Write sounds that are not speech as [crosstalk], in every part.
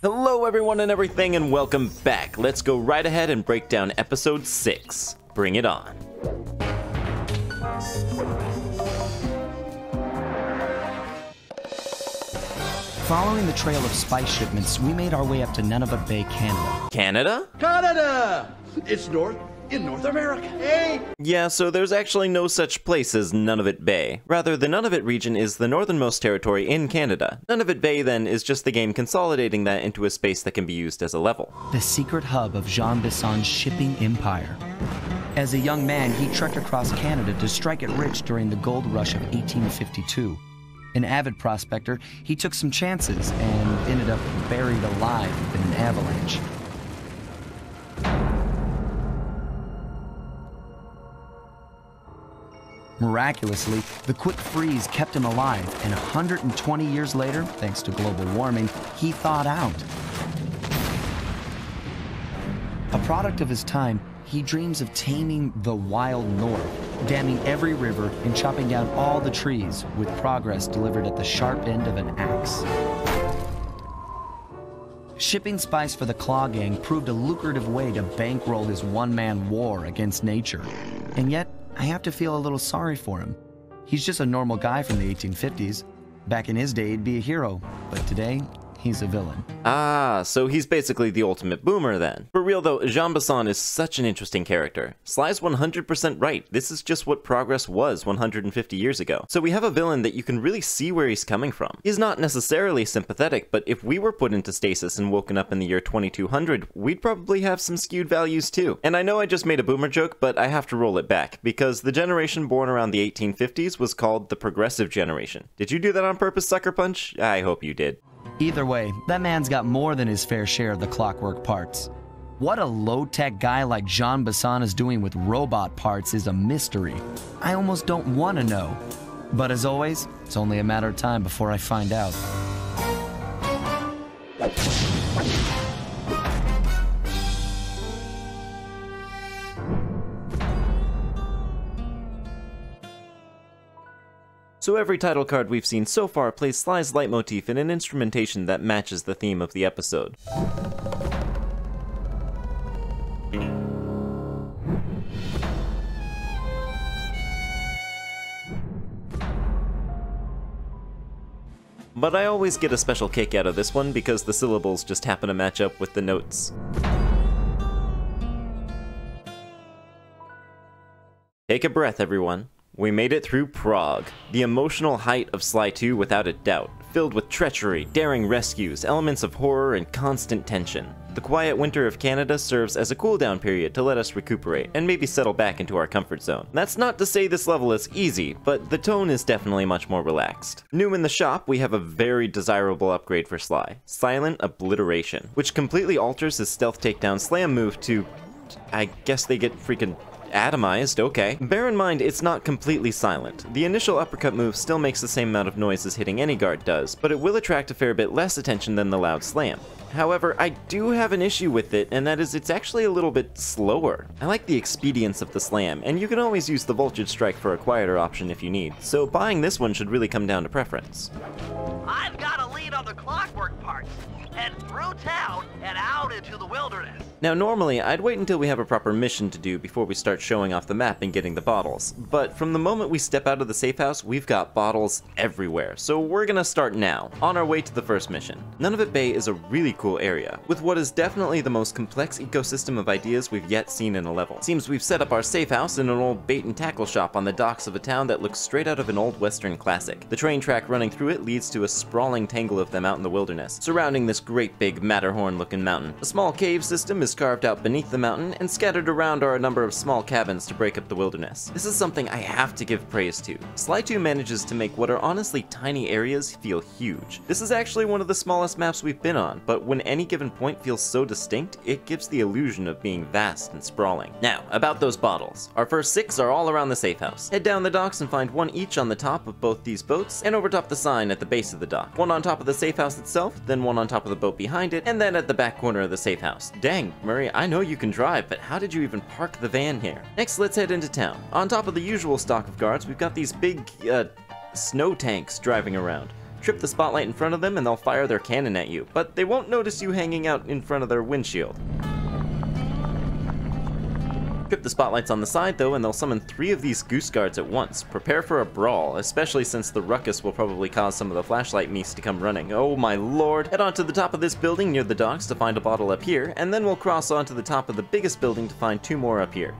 Hello, everyone and everything, and welcome back. Let's go right ahead and break down episode 6. Bring it on. Following the trail of spice shipments, we made our way up to Nunavut Bay, Canada. Canada? Canada! It's north in North America. Hey! Yeah, so there's actually no such place as Nunavut Bay. Rather, the Nunavut region is the northernmost territory in Canada. Nunavut Bay, then, is just the game consolidating that into a space that can be used as a level. The secret hub of Jean Bison's shipping empire. As a young man, he trekked across Canada to strike it rich during the gold rush of 1852. An avid prospector, he took some chances and ended up buried alive in an avalanche. Miraculously, the quick freeze kept him alive, and 120 years later, thanks to global warming, he thawed out. A product of his time, he dreams of taming the wild north, damming every river and chopping down all the trees, with progress delivered at the sharp end of an axe. Shipping spice for the Claw Gang proved a lucrative way to bankroll his one man war against nature. And yet, I have to feel a little sorry for him. He's just a normal guy from the 1850s. Back in his day, he'd be a hero, but today, he's a villain. Ah, so he's basically the ultimate boomer then. For real though, Jean Bison is such an interesting character. Sly's 100% right, this is just what progress was 150 years ago. So we have a villain that you can really see where he's coming from. He's not necessarily sympathetic, but if we were put into stasis and woken up in the year 2200, we'd probably have some skewed values too. And I know I just made a boomer joke, but I have to roll it back, because the generation born around the 1850s was called the progressive generation. Did you do that on purpose, Sucker Punch? I hope you did. Either way, that man's got more than his fair share of the clockwork parts. What a low tech guy like Jean Bison is doing with robot parts is a mystery. I almost don't want to know. But as always, it's only a matter of time before I find out. So every title card we've seen so far plays Sly's leitmotif in an instrumentation that matches the theme of the episode. But I always get a special kick out of this one because the syllables just happen to match up with the notes. Take a breath, everyone. We made it through Prague, the emotional height of Sly 2 without a doubt, filled with treachery, daring rescues, elements of horror, and constant tension. The quiet winter of Canada serves as a cooldown period to let us recuperate and maybe settle back into our comfort zone. That's not to say this level is easy, but the tone is definitely much more relaxed. New in the shop, we have a very desirable upgrade for Sly, Silent Obliteration, which completely alters his stealth takedown slam move to I guess they get freaking atomized, okay. Bear in mind, it's not completely silent. The initial uppercut move still makes the same amount of noise as hitting any guard does, but it will attract a fair bit less attention than the loud slam. However, I do have an issue with it, and that is it's actually a little bit slower. I like the expedience of the slam, and you can always use the Voltage Strike for a quieter option if you need, so buying this one should really come down to preference. I've got a lead on the clockwork parts. Head through town and out into the wilderness. Now normally, I'd wait until we have a proper mission to do before we start showing off the map and getting the bottles, but from the moment we step out of the safe house, we've got bottles everywhere, so we're gonna start now, on our way to the first mission. Nunavut Bay is a really cool area, with what is definitely the most complex ecosystem of ideas we've yet seen in a level. Seems we've set up our safe house in an old bait and tackle shop on the docks of a town that looks straight out of an old western classic. The train track running through it leads to a sprawling tangle of them out in the wilderness, surrounding this great big Matterhorn looking mountain. A small cave system is carved out beneath the mountain, and scattered around are a number of small cabins to break up the wilderness. This is something I have to give praise to. Sly 2 manages to make what are honestly tiny areas feel huge. This is actually one of the smallest maps we've been on, but when any given point feels so distinct, it gives the illusion of being vast and sprawling. Now, about those bottles. Our first six are all around the safe house. Head down the docks and find one each on the top of both these boats, and overtop the sign at the base of the dock. One on top of the safe house itself, then one on top of the boat behind it, and then at the back corner of the safe house. Dang, Murray, I know you can drive, but how did you even park the van here? Next, let's head into town. On top of the usual stock of guards, we've got these big, uh, snow tanks driving around. Trip the spotlight in front of them and they'll fire their cannon at you, but they won't notice you hanging out in front of their windshield. Trip the spotlights on the side though, and they'll summon three of these goose guards at once. Prepare for a brawl, especially since the ruckus will probably cause some of the flashlight meese to come running. Oh my lord! Head on to the top of this building near the docks to find a bottle up here, and then we'll cross onto the top of the biggest building to find two more up here.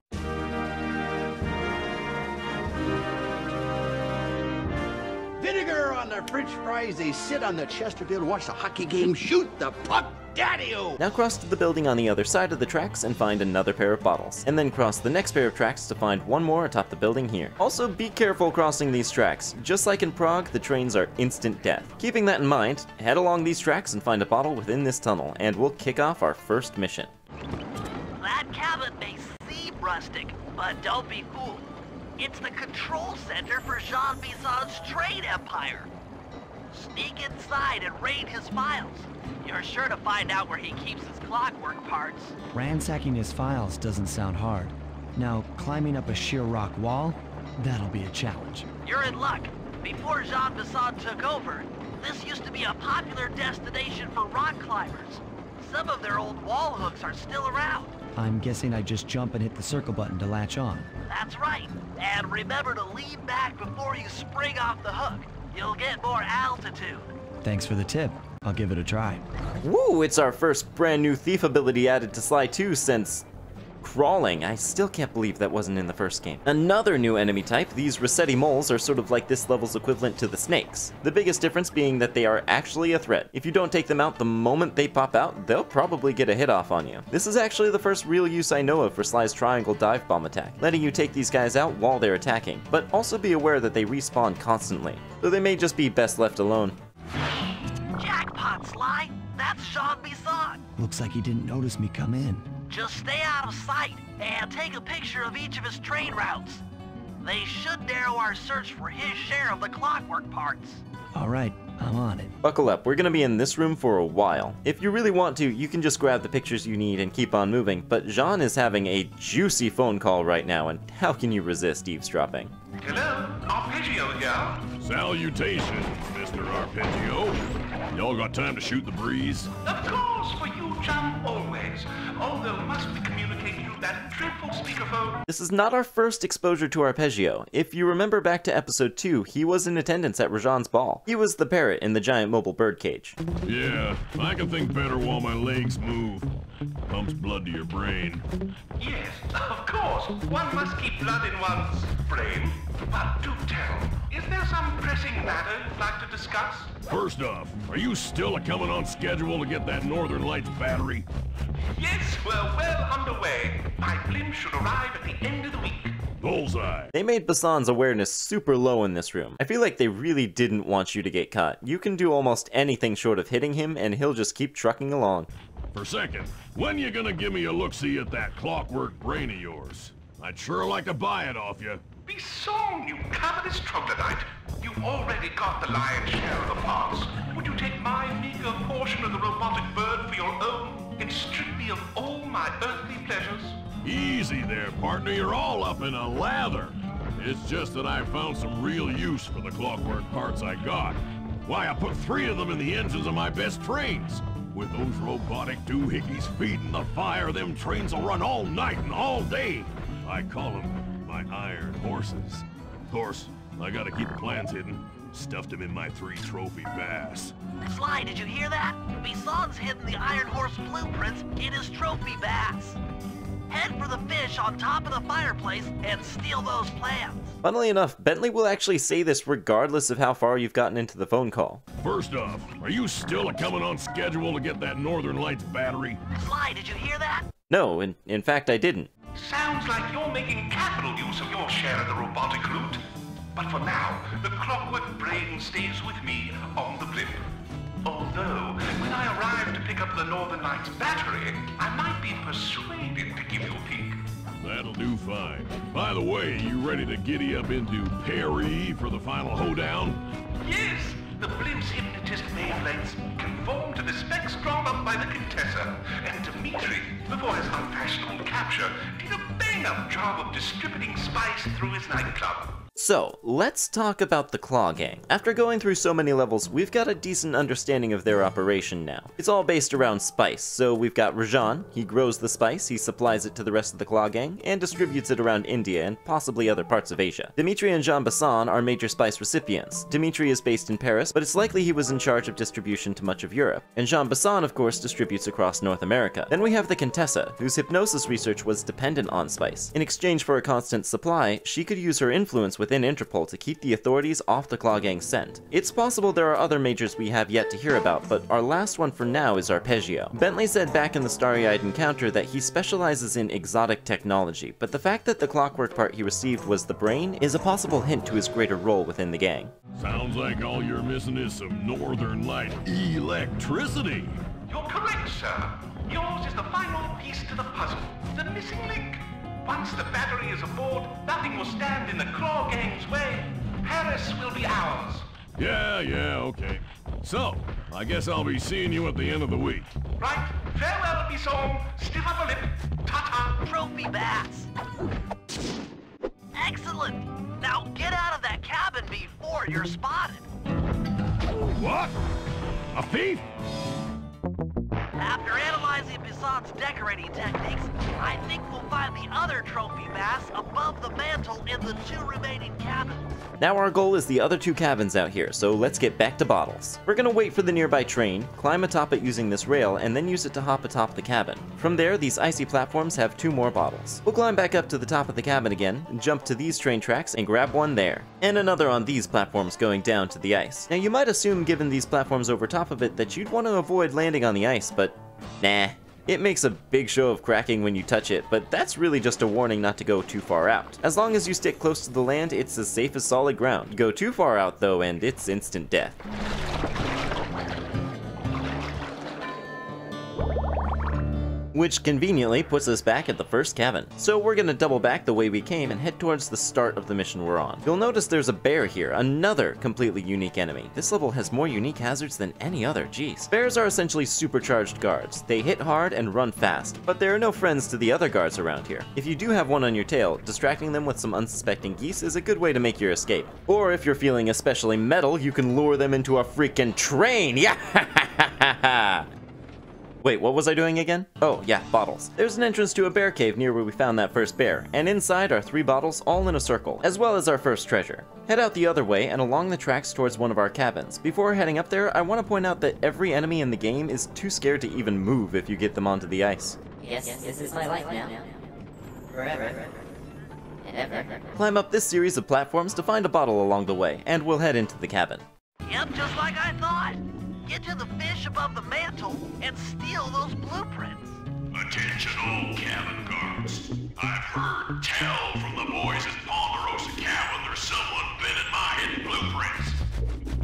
French fries, they sit on the Chesterfield, watch the hockey game, shoot the puck, daddy-o! Now cross to the building on the other side of the tracks and find another pair of bottles. And then cross the next pair of tracks to find one more atop the building here. Also, be careful crossing these tracks. Just like in Prague, the trains are instant death. Keeping that in mind, head along these tracks and find a bottle within this tunnel, and we'll kick off our first mission. That cabin may seem rustic, but don't be fooled. It's the control center for Jean Bison's trade empire. Sneak inside and raid his files. You're sure to find out where he keeps his clockwork parts. Ransacking his files doesn't sound hard. Now, climbing up a sheer rock wall? That'll be a challenge. You're in luck. Before Jean Bison took over, this used to be a popular destination for rock climbers. Some of their old wall hooks are still around. I'm guessing I just jump and hit the circle button to latch on. That's right. And remember to lean back before you spring off the hook. You'll get more altitude. Thanks for the tip. I'll give it a try. Woo! It's our first brand new thief ability added to Sly 2 since crawling. I still can't believe that wasn't in the first game. Another new enemy type, these Rossetti moles are sort of like this level's equivalent to the snakes. The biggest difference being that they are actually a threat. If you don't take them out the moment they pop out, they'll probably get a hit off on you. This is actually the first real use I know of for Sly's triangle dive bomb attack, letting you take these guys out while they're attacking, but also be aware that they respawn constantly, though they may just be best left alone. Jackpot, Sly. That's Jean Bison. Looks like he didn't notice me come in. Just stay out of sight and take a picture of each of his train routes. They should narrow our search for his share of the clockwork parts. All right, I'm on it. Buckle up, we're gonna be in this room for a while. If you really want to, you can just grab the pictures you need and keep on moving, but Jean is having a juicy phone call right now, and how can you resist eavesdropping? Hello, Arpeggio here. Salutations, Mr. Arpeggio. Y'all got time to shoot the breeze? Of course, for you, chum, always. Although must we communicate through that dreadful speakerphone? This is not our first exposure to Arpeggio. If you remember back to episode 2, he was in attendance at Rajan's ball. He was the parrot in the giant mobile birdcage. Yeah, I can think better while my legs move. Pumps blood to your brain. Yes, of course. One must keep blood in one's brain. But do tell, is there some pressing matter you'd like to discuss? First off, are you still a coming on schedule to get that Northern Lights battery? Yes, we're well underway. My blimp should arrive at the end of the week. Bullseye. They made Bison's awareness super low in this room. I feel like they really didn't want you to get caught. You can do almost anything short of hitting him and he'll just keep trucking along. For second, when you gonna give me a look-see at that clockwork brain of yours? I'd sure like to buy it off you. Bison, you covetous troglodyte. You already got the lion's share of the parts. Would you take my meager portion of the robotic bird for your own and strip of all my earthly pleasures? Easy there, partner. You're all up in a lather. It's just that I found some real use for the clockwork parts I got. Why, I put three of them in the engines of my best trains. With those robotic doohickeys feeding the fire, them trains will run all night and all day. I call them my iron horses. Of course, I gotta keep the plans hidden. Stuffed him in my three trophy bass. Sly, did you hear that? Bison's hidden the Iron Horse blueprints in his trophy bass. Head for the fish on top of the fireplace and steal those plans. Funnily enough, Bentley will actually say this regardless of how far you've gotten into the phone call. First off, are you still a coming on schedule to get that Northern Lights battery? Sly, did you hear that? No, in, in fact I didn't. Sounds like you're making capital use of your share of the robotic loot. But for now, the clockwork brain stays with me on the blimp. Although, when I arrive to pick up the Northern Lights battery, I might be persuaded to give you a peek. That'll do fine. By the way, you ready to giddy up into Perry for the final hoedown? Yes, the blimp's hypnotist wavelengths conform to the specs drawn up by the Contessa, and Dimitri, before his unfashionable capture, did a bang-up job of distributing spice through his nightclub. So, let's talk about the Claw Gang. After going through so many levels, we've got a decent understanding of their operation now. It's all based around spice, so we've got Rajan, he grows the spice, he supplies it to the rest of the Claw Gang, and distributes it around India and possibly other parts of Asia. Dimitri and Jean Bison are major spice recipients. Dimitri is based in Paris, but it's likely he was in charge of distribution to much of Europe. And Jean Bison, of course, distributes across North America. Then we have the Contessa, whose hypnosis research was dependent on spice. In exchange for a constant supply, she could use her influence with within Interpol to keep the authorities off the Claw Gang's scent. It's possible there are other majors we have yet to hear about, but our last one for now is Arpeggio. Bentley said back in the Starry-Eyed Encounter that he specializes in exotic technology, but the fact that the clockwork part he received was the brain is a possible hint to his greater role within the gang. Sounds like all you're missing is some Northern Light electricity. You're correct, sir. Yours is the final piece to the puzzle, the missing link. Once the battery is aboard, nothing will stand in the Claw Gang's way. Paris will be ours. Yeah, yeah, okay. So, I guess I'll be seeing you at the end of the week. Right, farewell, Bison. Stiff upper lip. Ta-ta. Trophy bass. Excellent. Now get out of that cabin before you're spotted. What? A thief? After analyzing Bison's decorating techniques, I think we'll find the other trophy bass above the mantle in the two remaining cabins. Now our goal is the other two cabins out here, so let's get back to bottles. We're gonna wait for the nearby train, climb atop it using this rail, and then use it to hop atop the cabin. From there, these icy platforms have two more bottles. We'll climb back up to the top of the cabin again, jump to these train tracks, and grab one there. And another on these platforms going down to the ice. Now you might assume given these platforms over top of it that you'd want to avoid landing on the ice, but nah. It makes a big show of cracking when you touch it, but that's really just a warning not to go too far out. As long as you stick close to the land, it's as safe as solid ground. Go too far out though, and it's instant death. Which conveniently puts us back at the first cabin. So we're gonna double back the way we came and head towards the start of the mission we're on. You'll notice there's a bear here, another completely unique enemy. This level has more unique hazards than any other, geez. Bears are essentially supercharged guards. They hit hard and run fast, but there are no friends to the other guards around here. If you do have one on your tail, distracting them with some unsuspecting geese is a good way to make your escape. Or if you're feeling especially metal, you can lure them into a freaking train! [laughs] Yeah! Wait, what was I doing again? Oh, yeah, bottles. There's an entrance to a bear cave near where we found that first bear, and inside are three bottles all in a circle, as well as our first treasure. Head out the other way and along the tracks towards one of our cabins. Before heading up there, I want to point out that every enemy in the game is too scared to even move if you get them onto the ice. Yes, this is my life now. Forever. And ever. Climb up this series of platforms to find a bottle along the way, and we'll head into the cabin. Yep, just like I thought. Get to the fish above the mantle and steal those blueprints. Attention all cabin guards. I've heard tell from the boys at Ponderosa cabin there's someone been in my hidden blueprints.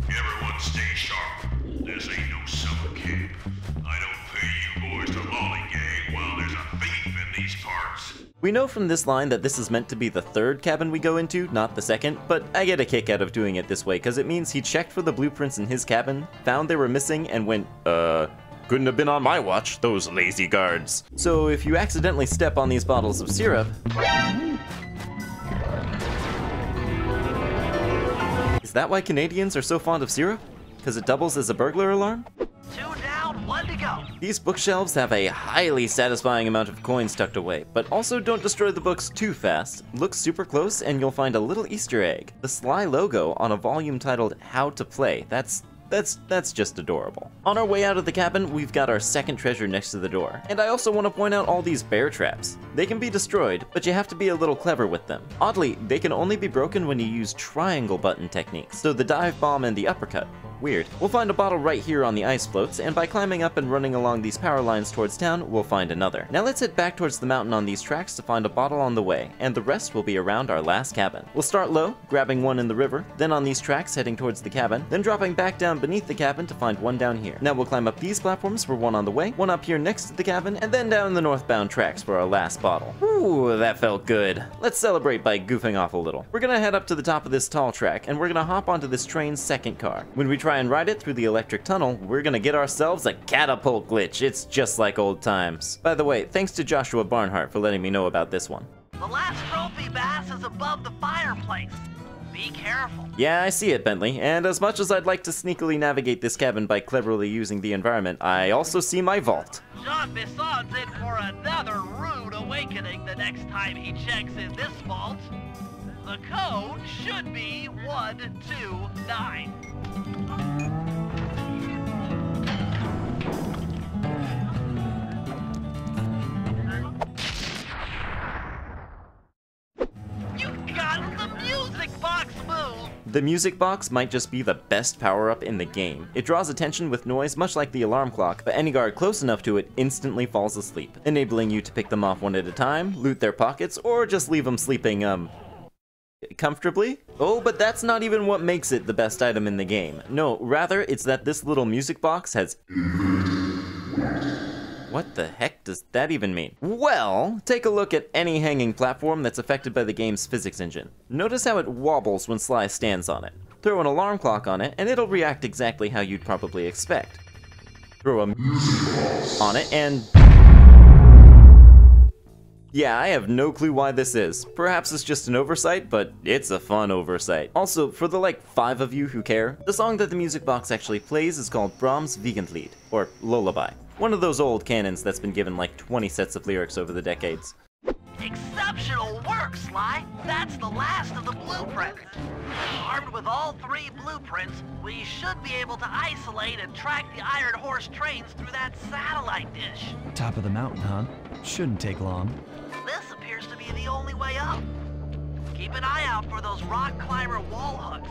Everyone stay sharp. This ain't no summer camp. I don't pay you boys to lollygag We know from this line that this is meant to be the third cabin we go into, not the second, but I get a kick out of doing it this way because it means he checked for the blueprints in his cabin, found they were missing, and went, uh, couldn't have been on my watch, those lazy guards. So if you accidentally step on these bottles of syrup, is that why Canadians are so fond of syrup? Because it doubles as a burglar alarm? These bookshelves have a highly satisfying amount of coins tucked away, but also don't destroy the books too fast. Look super close and you'll find a little easter egg. The Sly logo on a volume titled How to Play. That's that's that's just adorable. On our way out of the cabin, we've got our second treasure next to the door. And I also want to point out all these bear traps. They can be destroyed, but you have to be a little clever with them. Oddly, they can only be broken when you use triangle button techniques, so the dive bomb and the uppercut. Weird. We'll find a bottle right here on the ice floats, and by climbing up and running along these power lines towards town, we'll find another. Now let's head back towards the mountain on these tracks to find a bottle on the way, and the rest will be around our last cabin. We'll start low, grabbing one in the river, then on these tracks heading towards the cabin, then dropping back down beneath the cabin to find one down here. Now we'll climb up these platforms for one on the way, one up here next to the cabin, and then down the northbound tracks for our last bottle. Ooh, that felt good. Let's celebrate by goofing off a little. We're gonna head up to the top of this tall track, and we're gonna hop onto this train's second car. When we try and ride it through the electric tunnel, we're gonna get ourselves a catapult glitch. It's just like old times. By the way, thanks to Joshua Barnhart for letting me know about this one. The last trophy bass is above the fireplace. Be careful. Yeah, I see it, Bentley, and as much as I'd like to sneakily navigate this cabin by cleverly using the environment, I also see my vault. Jean Bison's in for another rude awakening the next time he checks in this vault. The code should be 129. You got the music box move! The music box might just be the best power-up in the game. It draws attention with noise much like the alarm clock, but any guard close enough to it instantly falls asleep, enabling you to pick them off one at a time, loot their pockets, or just leave them sleeping, um, comfortably? Oh, but that's not even what makes it the best item in the game. No, rather, it's that this little music box has what the heck does that even mean? Well, take a look at any hanging platform that's affected by the game's physics engine. Notice how it wobbles when Sly stands on it. Throw an alarm clock on it, and it'll react exactly how you'd probably expect. Throw a on it, and... Yeah, I have no clue why this is. Perhaps it's just an oversight, but it's a fun oversight. Also, for the like five of you who care, the song that the music box actually plays is called Brahms' Wiegenlied, or Lullaby. One of those old canons that's been given like 20 sets of lyrics over the decades. Exceptional work, Sly! That's the last of the blueprints. Armed with all three blueprints, we should be able to isolate and track the Iron Horse trains through that satellite dish. Top of the mountain, huh? Shouldn't take long. Appears to be the only way up. Keep an eye out for those rock climber wall hooks.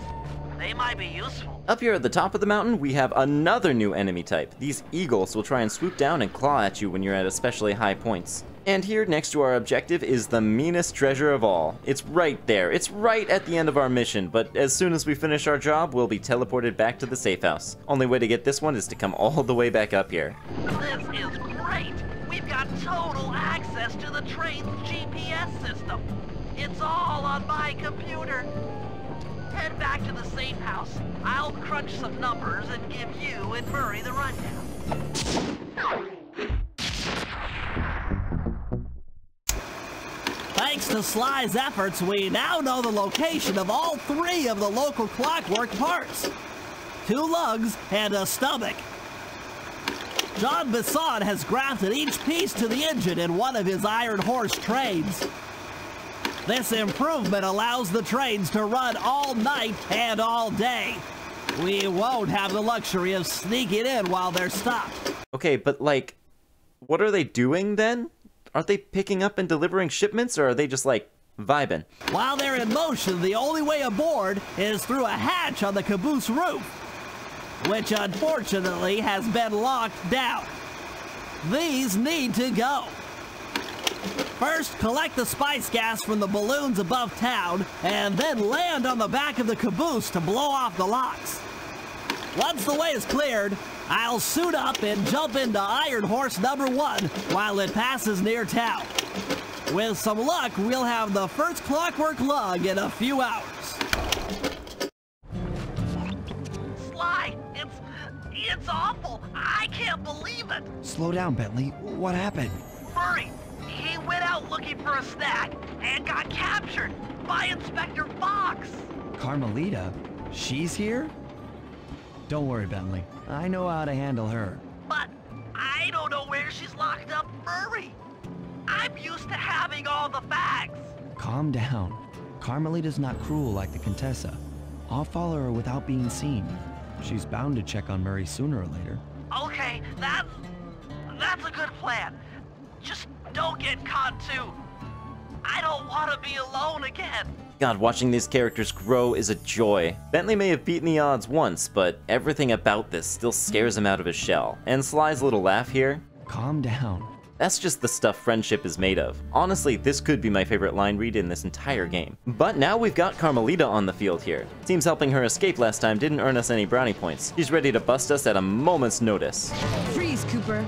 They might be useful. Up here at the top of the mountain, we have another new enemy type. These eagles will try and swoop down and claw at you when you're at especially high points. And here, next to our objective, is the meanest treasure of all. It's right there. It's right at the end of our mission, but as soon as we finish our job, we'll be teleported back to the safe house. Only way to get this one is to come all the way back up here. This is great! Total access to the train's GPS system. It's all on my computer. Head back to the safe house. I'll crunch some numbers and give you and Murray the rundown. Thanks to Sly's efforts, we now know the location of all three of the local clockwork parts. Two lugs and a stomach. Jean Bison has grafted each piece to the engine in one of his Iron Horse trains. This improvement allows the trains to run all night and all day. We won't have the luxury of sneaking in while they're stopped. Okay, but like, what are they doing then? Aren't they picking up and delivering shipments, or are they just like vibing? While they're in motion, the only way aboard is through a hatch on the caboose roof, which unfortunately has been locked down. These need to go. First, collect the spice gas from the balloons above town, and then land on the back of the caboose to blow off the locks. Once the way is cleared, I'll suit up and jump into Iron Horse number one while it passes near town. With some luck, we'll have the first clockwork lug in a few hours. Sly, it's awful. I can't believe it. Slow down, Bentley. What happened? Murray, he went out looking for a snack and got captured by Inspector Fox. Carmelita? She's here? Don't worry, Bentley. I know how to handle her. But I don't know where she's locked up, Murray. I'm used to having all the facts. Calm down. Carmelita's not cruel like the Contessa. I'll follow her without being seen. She's bound to check on Murray sooner or later. Okay, that that's a good plan. Just don't get caught too. I don't want to be alone again. God, watching these characters grow is a joy. Bentley may have beaten the odds once, but everything about this still scares him out of his shell. And Sly's little laugh here, Calm down. That's just the stuff friendship is made of. Honestly, this could be my favorite line read in this entire game. But now we've got Carmelita on the field here. Seems helping her escape last time didn't earn us any brownie points. She's ready to bust us at a moment's notice. Freeze, Cooper.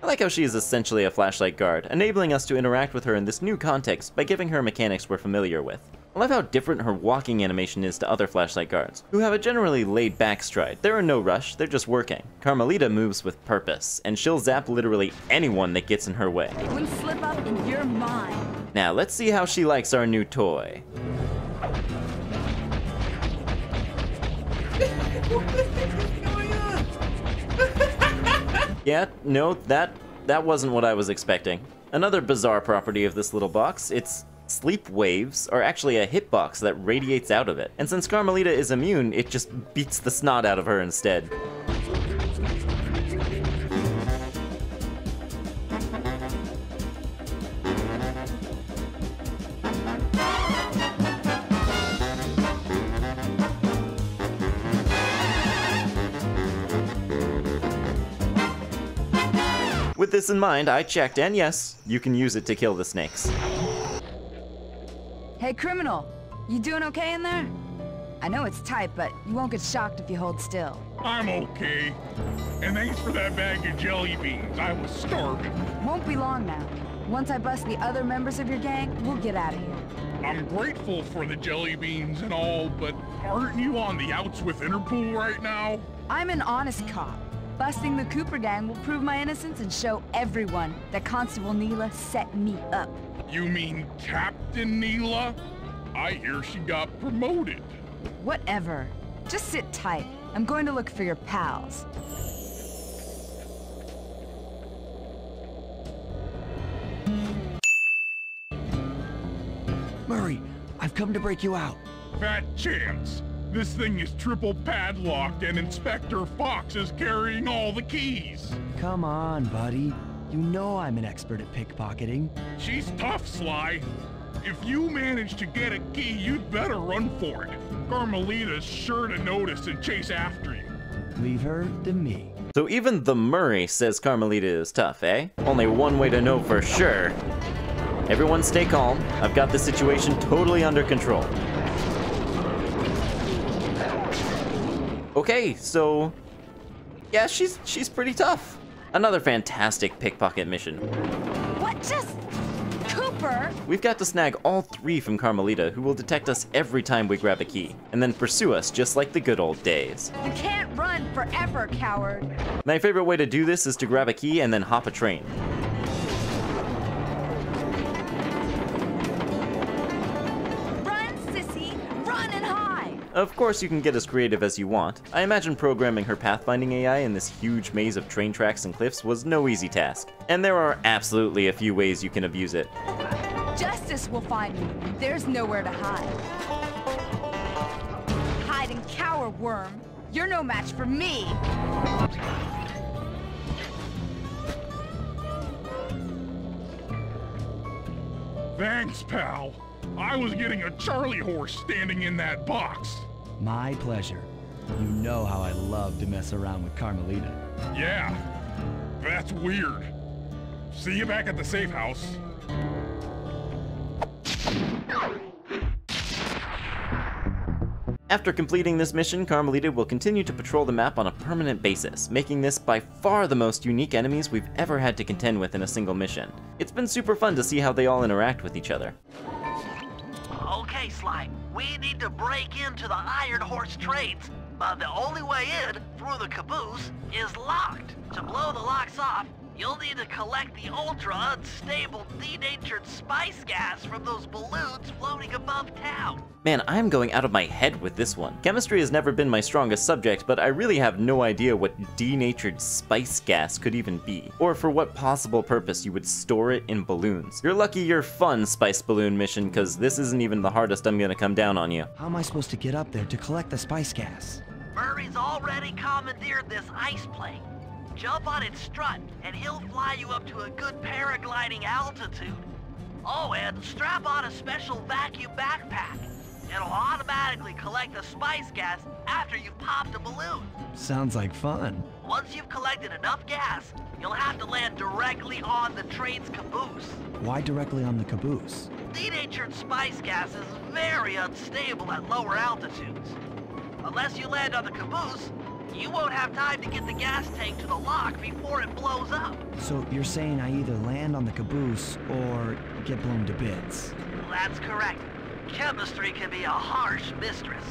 I like how she is essentially a flashlight guard, enabling us to interact with her in this new context by giving her mechanics we're familiar with. I love how different her walking animation is to other flashlight guards, who have a generally laid back stride. They're in no rush, they're just working. Carmelita moves with purpose, and she'll zap literally anyone that gets in her way. It will slip up in your mind. Now, let's see how she likes our new toy. [laughs] yeah, no, that that wasn't what I was expecting. Another bizarre property of this little box, it's sleep waves are actually a hitbox that radiates out of it. And since Carmelita is immune, it just beats the snot out of her instead. With this in mind, I checked, and yes, you can use it to kill the snakes. Hey, criminal. You doing okay in there? I know it's tight, but you won't get shocked if you hold still. I'm okay. And thanks for that bag of jelly beans. I was starving. Won't be long now. Once I bust the other members of your gang, we'll get out of here. I'm grateful for the jelly beans and all, but aren't you on the outs with Interpol right now? I'm an honest cop. Busting the Cooper gang will prove my innocence and show everyone that Constable Neyla set me up. You mean Captain Neyla? I hear she got promoted. Whatever. Just sit tight. I'm going to look for your pals. Murray, I've come to break you out. Fat chance. This thing is triple padlocked and Inspector Fox is carrying all the keys. Come on, buddy. You know I'm an expert at pickpocketing. She's tough, Sly. If you manage to get a key, you'd better run for it. Carmelita's sure to notice and chase after you. Leave her to me. So even the Murray says Carmelita is tough, eh? Only one way to know for sure. Everyone stay calm. I've got the situation totally under control. Okay, so yeah, she's she's pretty tough. Another fantastic pickpocket mission. What just... Cooper? We've got to snag all three from Carmelita, who will detect us every time we grab a key, and then pursue us just like the good old days. You can't run forever, coward. My favorite way to do this is to grab a key and then hop a train. Of course, you can get as creative as you want. I imagine programming her pathfinding AI in this huge maze of train tracks and cliffs was no easy task. And there are absolutely a few ways you can abuse it. Justice will find you. There's nowhere to hide. Hide and cower, worm. You're no match for me. Thanks, pal. I was getting a Charlie horse standing in that box. My pleasure. You know how I love to mess around with Carmelita. Yeah, that's weird. See you back at the safe house. After completing this mission, Carmelita will continue to patrol the map on a permanent basis, making this by far the most unique enemies we've ever had to contend with in a single mission. It's been super fun to see how they all interact with each other. Sly, we need to break into the Iron Horse trades, but the only way in, through the caboose, is locked. To blow the locks off, you'll need to collect the ultra unstable denatured spice gas from those balloons floating above town. Man, I'm going out of my head with this one. Chemistry has never been my strongest subject, but I really have no idea what denatured spice gas could even be, or for what possible purpose you would store it in balloons. You're lucky you're fun, Spice Balloon mission, cause this isn't even the hardest I'm gonna come down on you. How am I supposed to get up there to collect the spice gas? Murray's already commandeered this ice plane. Jump on its strut, and he'll fly you up to a good paragliding altitude. Oh, and strap on a special vacuum backpack. It'll automatically collect the spice gas after you've popped a balloon. Sounds like fun. Once you've collected enough gas, you'll have to land directly on the train's caboose. Why directly on the caboose? Denatured spice gas is very unstable at lower altitudes. Unless you land on the caboose, you won't have time to get the gas tank to the lock before it blows up. So you're saying I either land on the caboose or get blown to bits? That's correct. Chemistry can be a harsh mistress.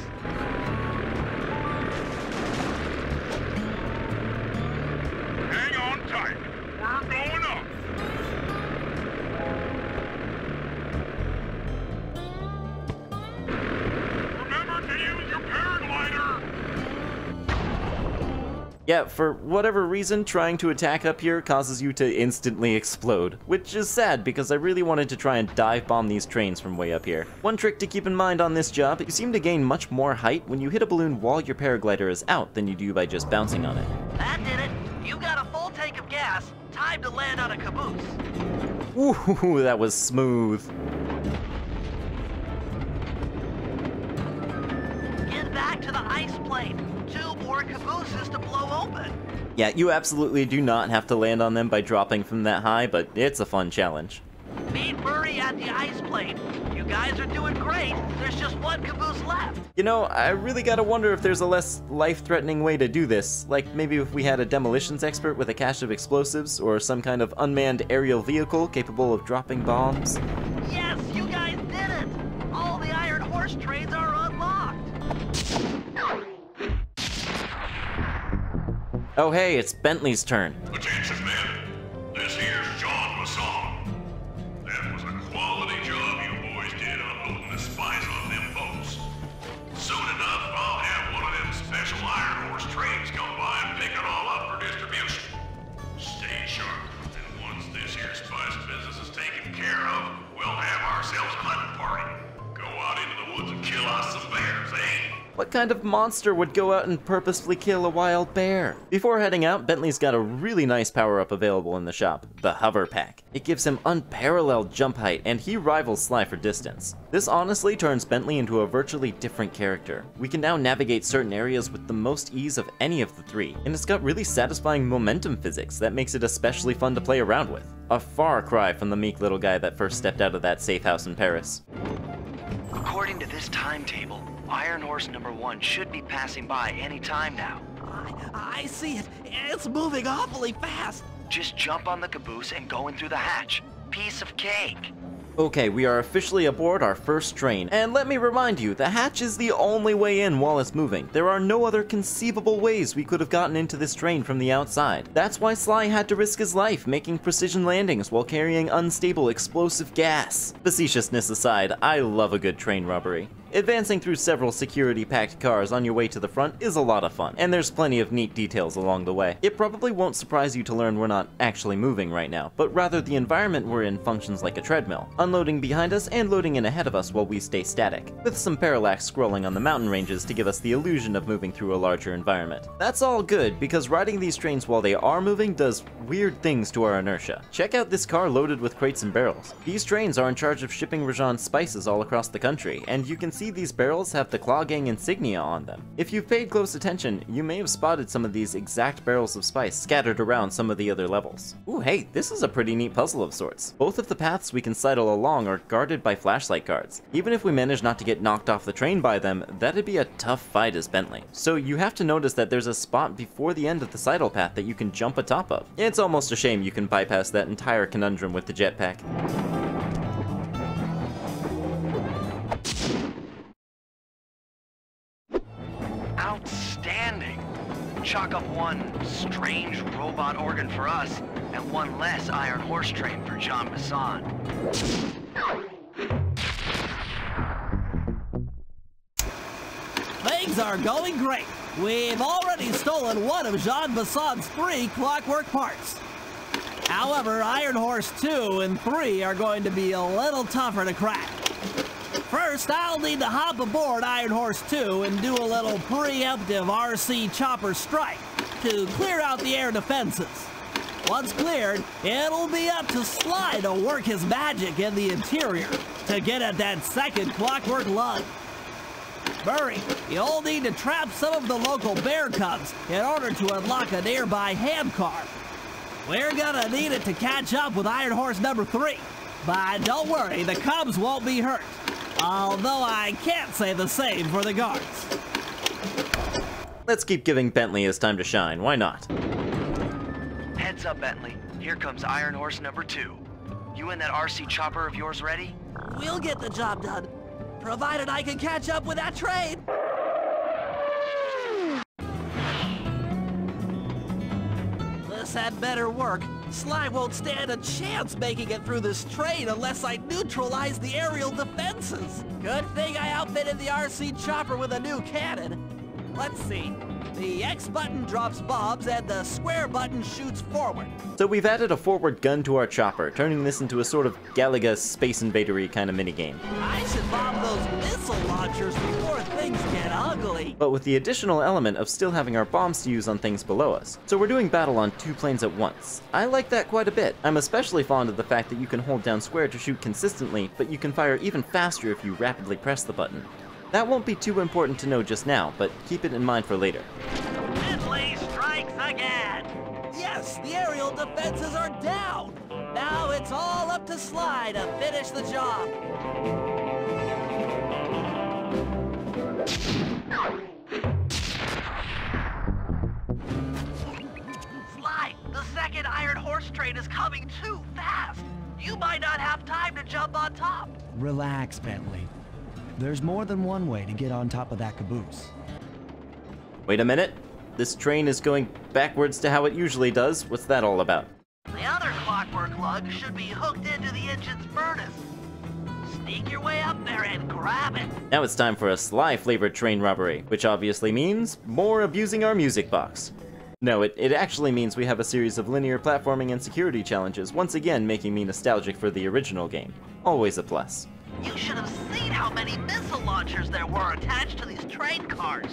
Yeah, for whatever reason, trying to attack up here causes you to instantly explode, which is sad because I really wanted to try and dive bomb these trains from way up here. One trick to keep in mind on this job, you seem to gain much more height when you hit a balloon while your paraglider is out than you do by just bouncing on it. That did it. You got a full tank of gas. Time to land on a caboose. Ooh, that was smooth. Get back to the ice plane. More cabooses to blow open. Yeah, you absolutely do not have to land on them by dropping from that high, but it's a fun challenge. Meet Murray at the ice plane. You guys are doing great. There's just one caboose left. You know, I really gotta wonder if there's a less life-threatening way to do this. Like maybe if we had a demolitions expert with a cache of explosives, or some kind of unmanned aerial vehicle capable of dropping bombs. Yes, you guys did it. All the Iron Horse trains are unlocked. Oh hey, it's Bentley's turn. Attention, kind of monster would go out and purposefully kill a wild bear? Before heading out, Bentley's got a really nice power-up available in the shop, the Hover Pack. It gives him unparalleled jump height, and he rivals Sly for distance. This honestly turns Bentley into a virtually different character. We can now navigate certain areas with the most ease of any of the three, and it's got really satisfying momentum physics that makes it especially fun to play around with. A far cry from the meek little guy that first stepped out of that safe house in Paris. According to this timetable, Iron Horse number one should be passing by any time now. I, I see it. It's moving awfully fast. Just jump on the caboose and go in through the hatch. Piece of cake. Okay, we are officially aboard our first train, and let me remind you, the hatch is the only way in while it's moving. There are no other conceivable ways we could have gotten into this train from the outside. That's why Sly had to risk his life making precision landings while carrying unstable explosive gas. Facetiousness aside, I love a good train robbery. Advancing through several security-packed cars on your way to the front is a lot of fun, and there's plenty of neat details along the way. It probably won't surprise you to learn we're not actually moving right now, but rather the environment we're in functions like a treadmill, unloading behind us and loading in ahead of us while we stay static, with some parallax scrolling on the mountain ranges to give us the illusion of moving through a larger environment. That's all good, because riding these trains while they are moving does weird things to our inertia. Check out this car loaded with crates and barrels. These trains are in charge of shipping Rajan spices all across the country, and you can see these barrels have the Claw Gang insignia on them. If you've paid close attention, you may have spotted some of these exact barrels of spice scattered around some of the other levels. Ooh, hey, this is a pretty neat puzzle of sorts. Both of the paths we can sidle along are guarded by flashlight guards. Even if we manage not to get knocked off the train by them, that'd be a tough fight as Bentley. So you have to notice that there's a spot before the end of the sidle path that you can jump atop of. It's almost a shame you can bypass that entire conundrum with the jetpack. Chalk up one strange robot organ for us, and one less Iron Horse train for Jean Bison. Things are going great. We've already stolen one of Jean Bison's three clockwork parts. However, Iron Horse 2 and 3 are going to be a little tougher to crack. First, I'll need to hop aboard Iron Horse 2 and do a little preemptive RC chopper strike to clear out the air defenses. Once cleared, it'll be up to Sly to work his magic in the interior to get at that second clockwork lug. Murray, you'll need to trap some of the local bear cubs in order to unlock a nearby hand car. We're gonna need it to catch up with Iron Horse number three. But don't worry, the cubs won't be hurt. Although I can't say the same for the guards. Let's keep giving Bentley his time to shine, why not? Heads up, Bentley. Here comes Iron Horse number two. You and that RC chopper of yours ready? We'll get the job done, provided I can catch up with that train. Had better work. Sly won't stand a chance making it through this train unless I neutralize the aerial defenses. Good thing I outfitted the RC chopper with a new cannon. Let's see. The X button drops bombs and the square button shoots forward. So we've added a forward gun to our chopper, turning this into a sort of Galaga Space Invadery kind of minigame. I should bomb those missile launchers before things get ugly. But with the additional element of still having our bombs to use on things below us. So we're doing battle on two planes at once. I like that quite a bit. I'm especially fond of the fact that you can hold down square to shoot consistently, but you can fire even faster if you rapidly press the button. That won't be too important to know just now, but keep it in mind for later. Finley strikes again. Yes, the aerial defenses are down. Now it's all up to Sly to finish the job. Sly, the second Iron Horse train is coming too fast. You might not have time to jump on top. Relax, Bentley. There's more than one way to get on top of that caboose. Wait a minute. This train is going backwards to how it usually does. What's that all about? The other clockwork lug should be hooked into the engine's furnace. Sneak your way up there and grab it. Now it's time for a Sly flavored train robbery, which obviously means more abusing our music box. No, it, it actually means we have a series of linear platforming and security challenges, once again making me nostalgic for the original game. Always a plus. You should have seen how many missile launchers there were attached to these train cars.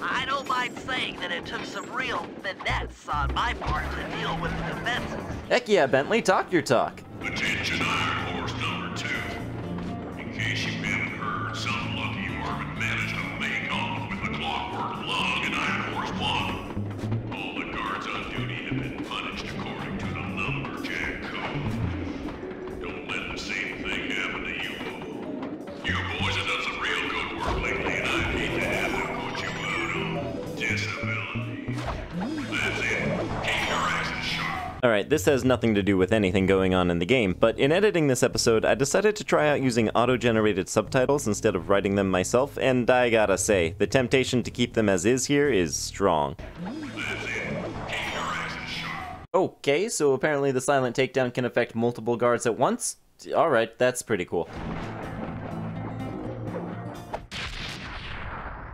I don't mind saying that it took some real finesse on my part to deal with the defenses. Heck yeah, Bentley, talk your talk. Attention Alright, this has nothing to do with anything going on in the game, but in editing this episode, I decided to try out using auto-generated subtitles instead of writing them myself, and I gotta say, the temptation to keep them as is here is strong. Okay, so apparently the silent takedown can affect multiple guards at once? Alright, that's pretty cool.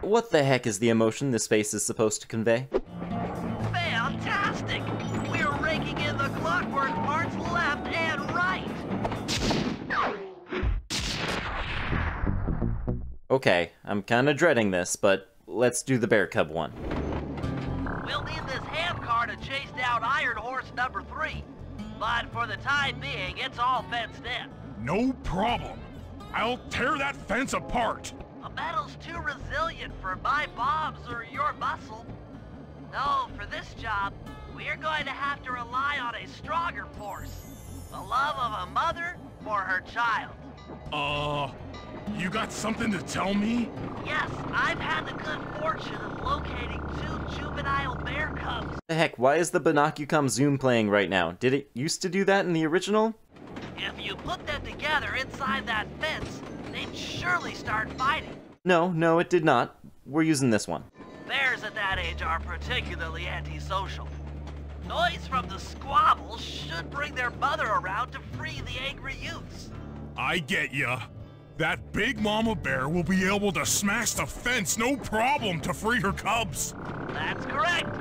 What the heck is the emotion this face is supposed to convey? Okay, I'm kinda dreading this, but let's do the bear cub one. We'll need this hand car to chase down Iron Horse number three. But for the time being, it's all fenced in. No problem. I'll tear that fence apart. A metal's too resilient for my bombs or your muscle. No, for this job, we're going to have to rely on a stronger force. The love of a mother for her child. Uh, you got something to tell me? Yes, I've had the good fortune of locating two juvenile bear cubs. The heck, why is the Binocucom zoom playing right now? Did it used to do that in the original? If you put them together inside that fence, they'd surely start fighting. No, no, it did not. We're using this one. Bears at that age are particularly antisocial. Noise from the squabbles should bring their mother around to free the angry youths. I get ya. That big mama bear will be able to smash the fence no problem to free her cubs. That's correct.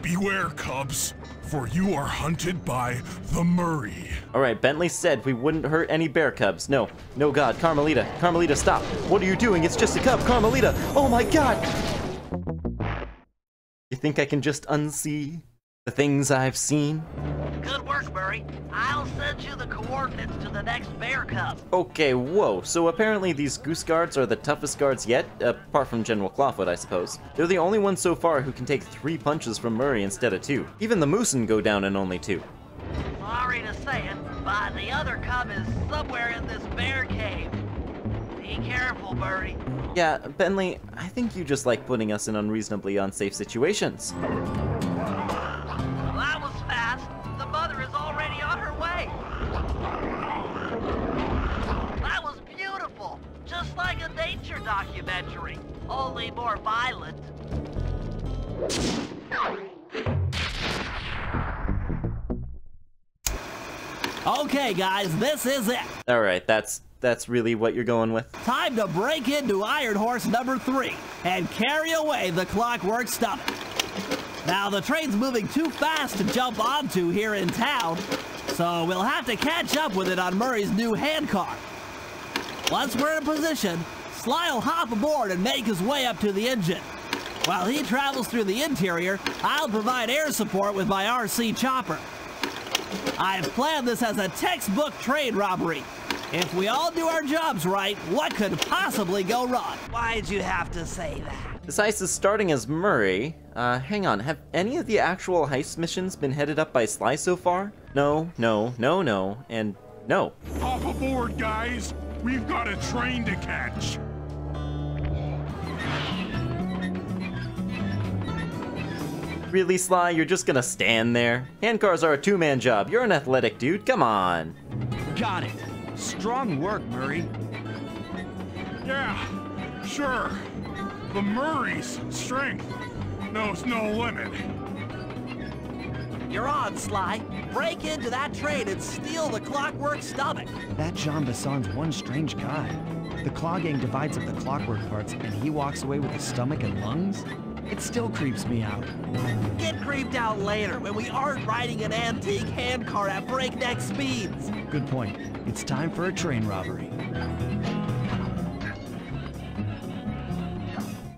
Beware, cubs, for you are hunted by the Murray. Alright, Bentley said we wouldn't hurt any bear cubs. No, no god, Carmelita, Carmelita, stop. What are you doing? It's just a cub, Carmelita. Oh my god! You think I can just unsee the things I've seen? Good work, Murray. I'll send you the coordinates to the next bear cub. Okay, whoa, so apparently these goose guards are the toughest guards yet, apart from General Clawfoot, I suppose. They're the only ones so far who can take three punches from Murray instead of two. Even the Moosin go down in only two. Sorry to say it, but the other cub is somewhere in this bear cave. Be careful, Murray. Yeah, Bentley, I think you just like putting us in unreasonably unsafe situations. Only more violent. Okay, guys, this is it. Alright, that's that's really what you're going with? Time to break into Iron Horse number three. and carry away the clockwork stomach. Now, the train's moving too fast to jump onto here in town, so we'll have to catch up with it on Murray's new handcar. Once we're in position, Sly will hop aboard and make his way up to the engine. While he travels through the interior, I'll provide air support with my RC chopper. I've planned this as a textbook train robbery. If we all do our jobs right, what could possibly go wrong? Why'd you have to say that? This heist is starting as Murray. Uh, hang on, have any of the actual heist missions been headed up by Sly so far? No, no, no, no, and no. Hop aboard, guys! We've got a train to catch! Really, Sly? You're just gonna stand there? Handcars are a two-man job. You're an athletic dude. Come on. Got it. Strong work, Murray. Yeah, sure. The Murray's strength knows no limit. You're on, Sly. Break into that train and steal the clockwork stomach. That Jean Bison's one strange guy. The Claw Gang divides up the clockwork parts and he walks away with the stomach and lungs? It still creeps me out. Get creeped out later when we aren't riding an antique handcar at breakneck speeds. Good point. It's time for a train robbery.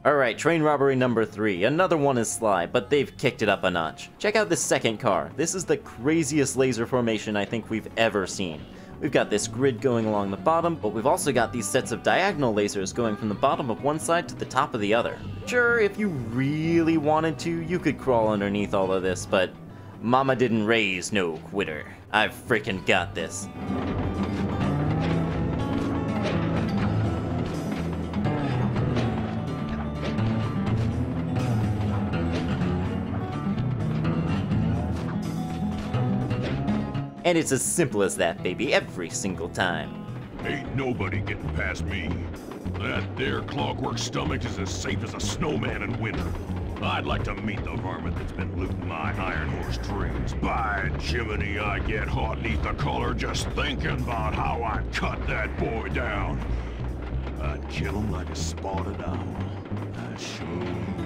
Alright, train robbery number three. Another one is Sly, but they've kicked it up a notch. Check out this second car. This is the craziest laser formation I think we've ever seen. We've got this grid going along the bottom, but we've also got these sets of diagonal lasers going from the bottom of one side to the top of the other. Sure, if you really wanted to, you could crawl underneath all of this, but Mama didn't raise no quitter. I've freaking got this. And it's as simple as that, baby, every single time. Ain't nobody getting past me. That there clockwork stomach is as safe as a snowman in winter. I'd like to meet the varmint that's been looting my iron horse trains. By Jiminy, I get hot neath the collar just thinking about how I'd cut that boy down. I'd kill him like a spotted owl. I sure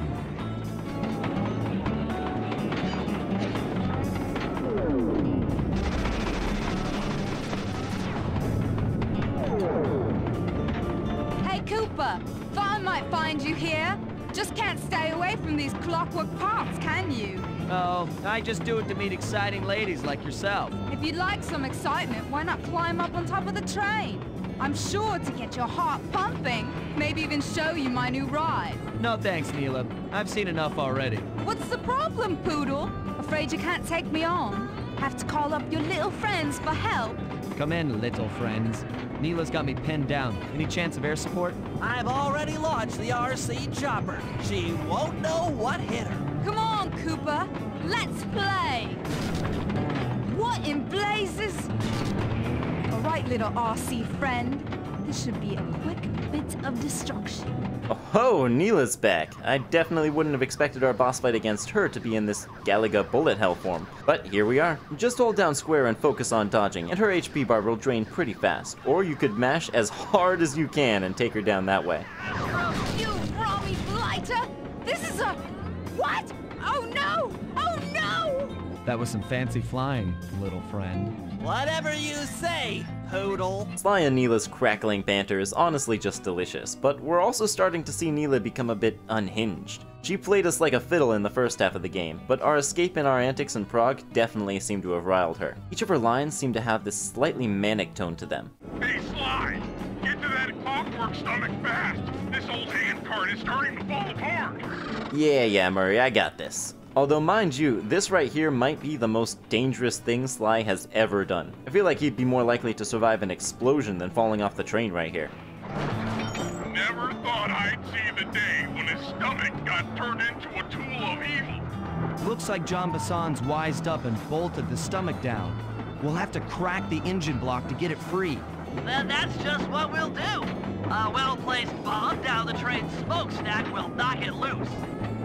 clockwork parts, can you? Oh, I just do it to meet exciting ladies like yourself. If you'd like some excitement, why not climb up on top of the train? I'm sure to get your heart pumping. Maybe even show you my new ride. No thanks, Neyla. I've seen enough already. What's the problem, Poodle? Afraid you can't take me on? Have to call up your little friends for help? Come in, little friends. Neyla's got me pinned down. Any chance of air support? I've already launched the RC chopper. She won't know what hit her. Come on, Cooper. Let's play. What in blazes? All right, little RC friend. This should be a quick bit of destruction. Oh, ho, Neyla's back. I definitely wouldn't have expected our boss fight against her to be in this Galaga bullet hell form. But here we are. Just hold down square and focus on dodging, and her HP bar will drain pretty fast. Or you could mash as hard as you can and take her down that way. You Robbie blighter! This is a... What? Oh no! Oh no! That was some fancy flying, little friend. Whatever you say, Poodle. Sly and Neyla's crackling banter is honestly just delicious, but we're also starting to see Neela become a bit unhinged. She played us like a fiddle in the first half of the game, but our escape and our antics in Prague definitely seem to have riled her. Each of her lines seem to have this slightly manic tone to them. Hey, Sly! Get to that clockwork stomach fast! This old handcart is starting to fall apart! Yeah, yeah, Murray, I got this. Although, mind you, this right here might be the most dangerous thing Sly has ever done. I feel like he'd be more likely to survive an explosion than falling off the train right here. Never thought I'd see the day when his stomach got turned into a tool of evil. Looks like Jean Bison's wised up and bolted the stomach down. We'll have to crack the engine block to get it free. Then that's just what we'll do. A well-placed bomb down the train's smokestack will knock it loose.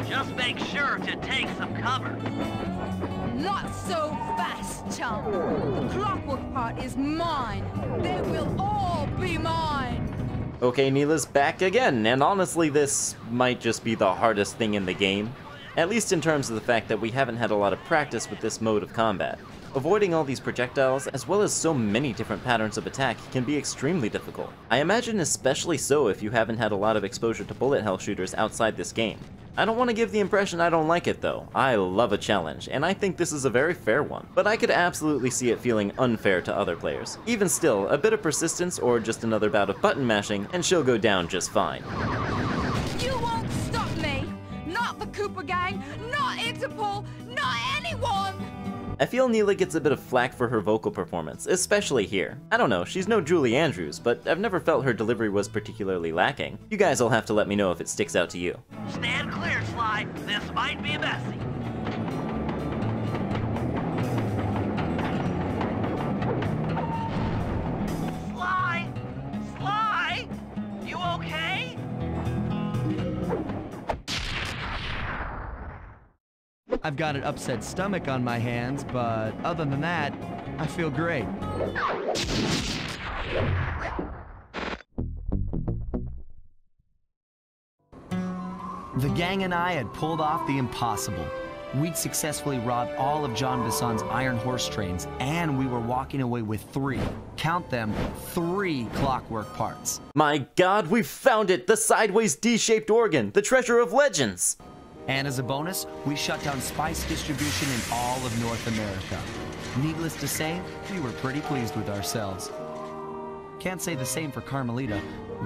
Just make sure to take some cover. Not so fast, chum. The clockwork part is mine. They will all be mine. Okay, Neyla's back again, and honestly this might just be the hardest thing in the game. At least in terms of the fact that we haven't had a lot of practice with this mode of combat. Avoiding all these projectiles, as well as so many different patterns of attack, can be extremely difficult. I imagine especially so if you haven't had a lot of exposure to bullet hell shooters outside this game. I don't want to give the impression I don't like it though. I love a challenge, and I think this is a very fair one. But I could absolutely see it feeling unfair to other players. Even still, a bit of persistence or just another bout of button mashing, and she'll go down just fine. You won't stop me! Not the Cooper Gang, not Interpol, not anyone! I feel Neyla gets a bit of flack for her vocal performance, especially here. I don't know, she's no Julie Andrews, but I've never felt her delivery was particularly lacking. You guys will have to let me know if it sticks out to you. Stand clear, Sly. This might be messy. Sly! Sly! You okay? I've got an upset stomach on my hands, but other than that, I feel great. The gang and I had pulled off the impossible. We'd successfully robbed all of Jean Bison's iron horse trains, and we were walking away with three, count them, three clockwork parts. My god, we found it! The sideways D-shaped organ! The treasure of legends! And as a bonus, we shut down spice distribution in all of North America. Needless to say, we were pretty pleased with ourselves. Can't say the same for Carmelita.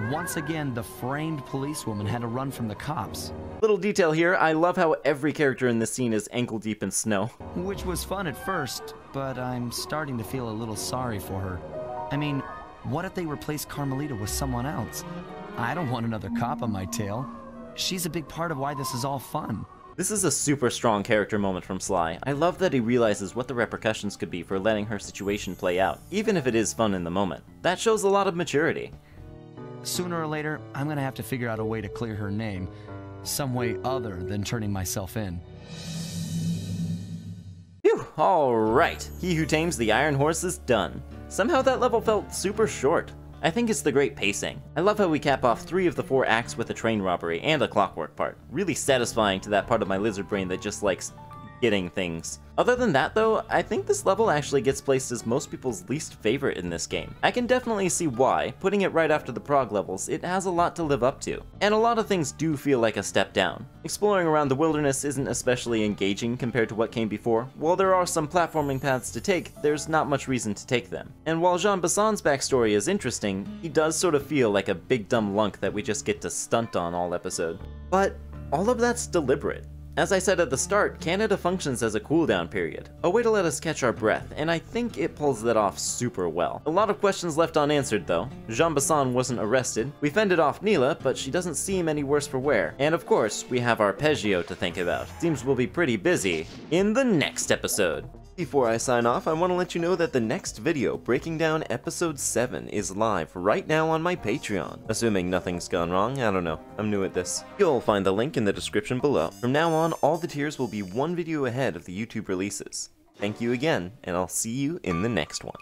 Once again, the framed policewoman had to run from the cops. Little detail here, I love how every character in this scene is ankle deep in snow. Which was fun at first, but I'm starting to feel a little sorry for her. I mean, what if they replace Carmelita with someone else? I don't want another cop on my tail. She's a big part of why this is all fun. This is a super strong character moment from Sly. I love that he realizes what the repercussions could be for letting her situation play out, even if it is fun in the moment. That shows a lot of maturity. Sooner or later, I'm gonna have to figure out a way to clear her name. Some way other than turning myself in. Phew, alright. He who tames the Iron Horse is done. Somehow that level felt super short. I think it's the great pacing. I love how we cap off three of the four acts with a train robbery and a clockwork part. Really satisfying to that part of my lizard brain that just likes getting things. Other than that though, I think this level actually gets placed as most people's least favorite in this game. I can definitely see why, putting it right after the Prague levels, it has a lot to live up to. And a lot of things do feel like a step down. Exploring around the wilderness isn't especially engaging compared to what came before. While there are some platforming paths to take, there's not much reason to take them. And while Jean Bison's backstory is interesting, he does sort of feel like a big dumb lunk that we just get to stunt on all episode. But all of that's deliberate. As I said at the start, Canada functions as a cooldown period, a way to let us catch our breath, and I think it pulls that off super well. A lot of questions left unanswered though. Jean Bison wasn't arrested, we fended off Neyla, but she doesn't seem any worse for wear, and of course, we have Arpeggio to think about. Seems we'll be pretty busy in the next episode. Before I sign off, I want to let you know that the next video breaking down episode 7 is live right now on my Patreon. Assuming nothing's gone wrong, I don't know, I'm new at this. You'll find the link in the description below. From now on, all the tiers will be one video ahead of the YouTube releases. Thank you again, and I'll see you in the next one.